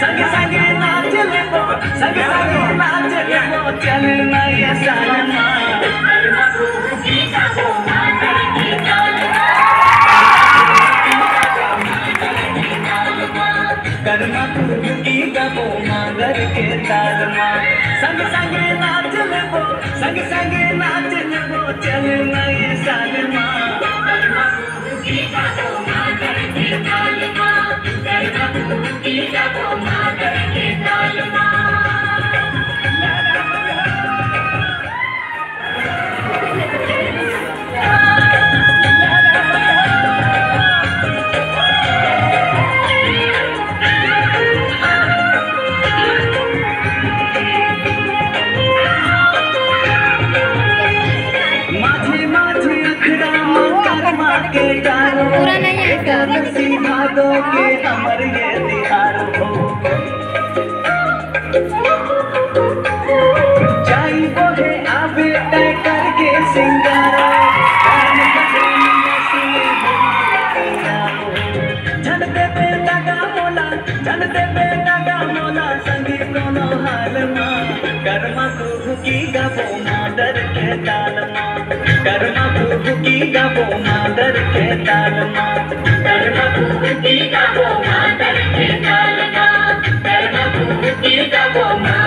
संग संग नाच लेबो संग संग कर्मा की ताल संग संग नाच लेबो संग संग नाच पूरा नहीं है। एकादशी भादो के ये तिहार चलते बेटा का मौला, संगी कोनो हाल माँ। कर्मा गुरु की गबो मादर के ताल माँ। कर्मा गुरु की गबो मादर के ताल माँ। कर्मा गुरु की गबो मादर के ताल माँ। कर्मा गुरु की गबो मादर